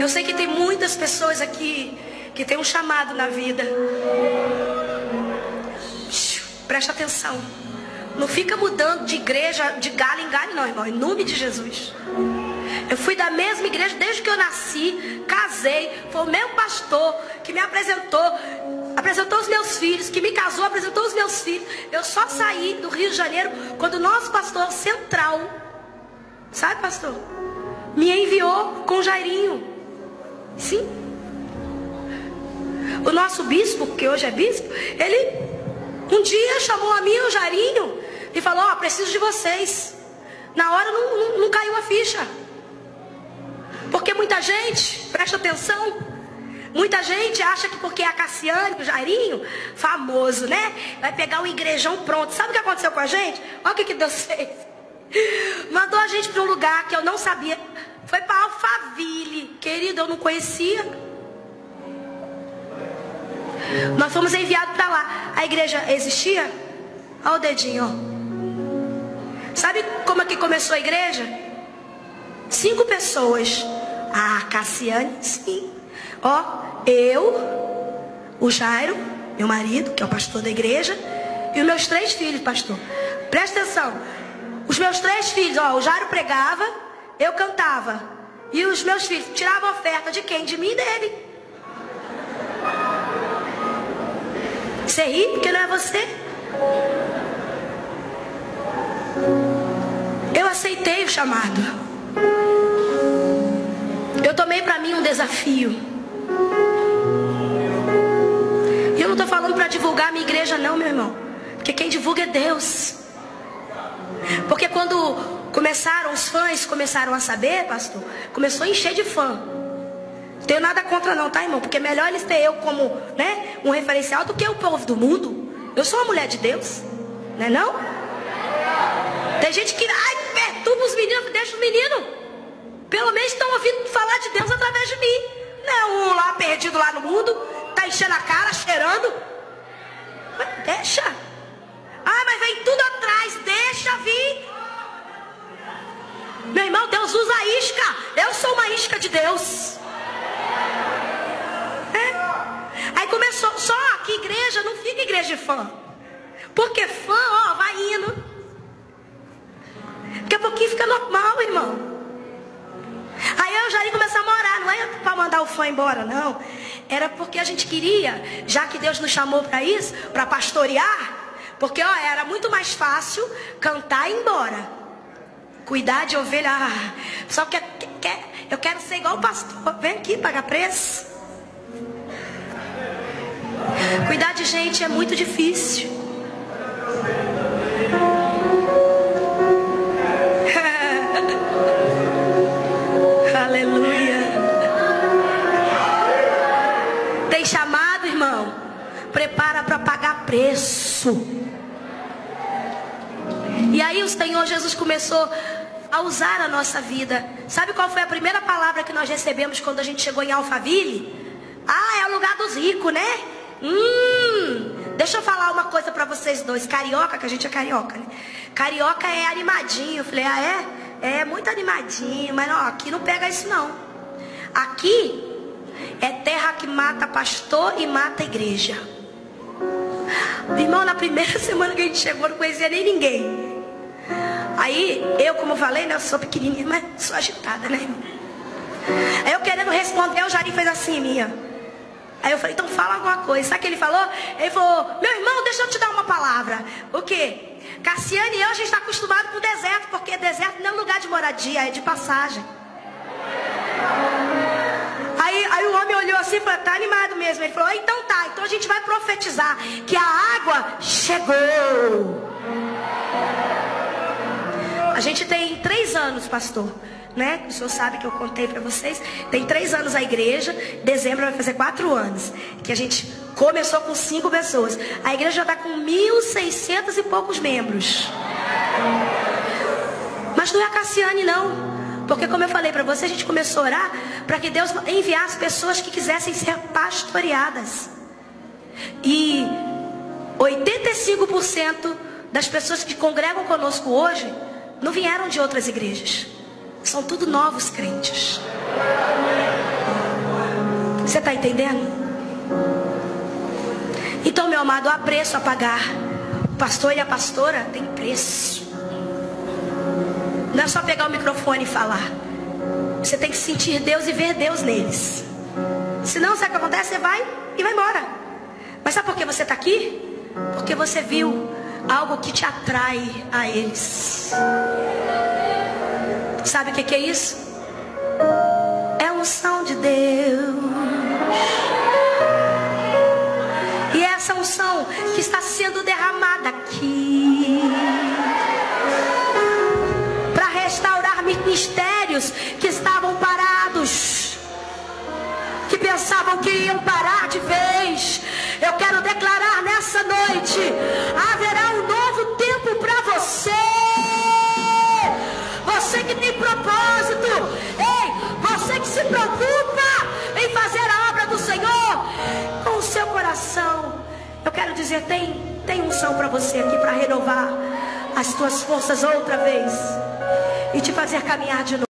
Eu sei que tem muitas pessoas aqui que tem um chamado na vida. Presta atenção. Não fica mudando de igreja, de galho em galho, não, irmão. Em nome de Jesus. Eu fui da mesma igreja desde que eu nasci, casei. Foi o meu pastor que me apresentou, apresentou os meus filhos, que me casou, apresentou os meus filhos. Eu só saí do Rio de Janeiro quando o nosso pastor central, sabe, pastor? Me enviou com Jairinho. Sim. O nosso bispo, que hoje é bispo, ele um dia chamou a mim e o Jairinho e falou: Ó, oh, preciso de vocês. Na hora não, não, não caiu a ficha. Porque muita gente, presta atenção, muita gente acha que porque é a Cassiane, o Jairinho, famoso, né? Vai pegar um igrejão pronto. Sabe o que aconteceu com a gente? Olha o que, que Deus fez. Mandou a gente para um lugar que eu não sabia. Alphaville. Querido, eu não conhecia. Nós fomos enviados para lá. A igreja existia? Olha o dedinho. Sabe como é que começou a igreja? Cinco pessoas. Ah, Cassiane, sim. Ó, eu, o Jairo, meu marido, que é o pastor da igreja, e os meus três filhos, pastor. Presta atenção. Os meus três filhos, ó, o Jairo pregava, eu cantava. E os meus filhos tiravam oferta de quem? De mim e dele. Você ri porque não é você? Eu aceitei o chamado. Eu tomei para mim um desafio. E eu não estou falando para divulgar a minha igreja, não, meu irmão. Porque quem divulga é Deus. Porque quando começaram, os fãs começaram a saber, pastor, começou a encher de fã. Não tenho nada contra não, tá, irmão? Porque é melhor eles ter eu como, né, um referencial do que o povo do mundo. Eu sou uma mulher de Deus, não é não? Tem gente que, ai, perturba os meninos, deixa os meninos. Pelo menos estão ouvindo falar de Deus através de mim. Não é um lá perdido lá no mundo, tá enchendo a cara, cheirando. Mas deixa. Meu irmão, Deus usa a isca. Eu sou uma isca de Deus. É. Aí começou, só que igreja não fica igreja de fã. Porque fã, ó, vai indo. Daqui a pouquinho fica normal, irmão. Aí eu já ia começar a morar, não é para mandar o fã embora, não. Era porque a gente queria, já que Deus nos chamou para isso, para pastorear, porque ó, era muito mais fácil cantar e ir embora. Cuidar de ovelha. Ah, só que quer, eu quero ser igual o pastor. Vem aqui pagar preço. Cuidar de gente é muito difícil. Aleluia. Tem chamado, irmão. Prepara para pagar preço. E aí o Senhor Jesus começou a usar a nossa vida. Sabe qual foi a primeira palavra que nós recebemos quando a gente chegou em Alphaville? Ah, é o lugar dos ricos, né? Hum, deixa eu falar uma coisa para vocês dois. Carioca, que a gente é carioca, né? Carioca é animadinho. Eu falei, ah, é? É muito animadinho, mas não, aqui não pega isso não. Aqui é terra que mata pastor e mata igreja. Irmão, na primeira semana que a gente chegou, não conhecia nem ninguém. Aí, eu, como falei, né, eu sou pequenininha, mas sou agitada, né, irmão? Aí eu querendo responder, o Jair fez assim, minha. Aí eu falei, então fala alguma coisa. Sabe o que ele falou? Ele falou, meu irmão, deixa eu te dar uma palavra. O quê? Cassiane e eu, a gente está acostumado com o deserto, porque deserto não é lugar de moradia, é de passagem. Aí, aí o homem olhou assim e falou, tá animado mesmo. Ele falou, então tá, então a gente vai profetizar que a água chegou. A gente tem três anos, pastor. Né? O senhor sabe que eu contei para vocês. Tem três anos a igreja. Dezembro vai fazer quatro anos. Que a gente começou com cinco pessoas. A igreja já está com mil seiscentos e poucos membros. Mas não é a Cassiane, não. Porque como eu falei para você, a gente começou a orar para que Deus enviasse pessoas que quisessem ser pastoreadas. E 85% das pessoas que congregam conosco hoje não vieram de outras igrejas. São tudo novos crentes. Você está entendendo? Então, meu amado, há preço a pagar. O pastor e a pastora têm preço. Não é só pegar o microfone e falar. Você tem que sentir Deus e ver Deus neles. Senão, sabe o que acontece? Você vai e vai embora. Mas sabe por que você está aqui? Porque você viu algo que te atrai a eles. Sabe o que, é isso? É a unção de Deus. E é essa unção que está sendo derramada aqui para restaurar ministérios que estavam parados, que pensavam que iam parar de vez. Eu quero declarar nessa noite: quero dizer, tem, tem unção para você aqui para renovar as tuas forças outra vez e te fazer caminhar de novo.